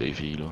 tej wheelu.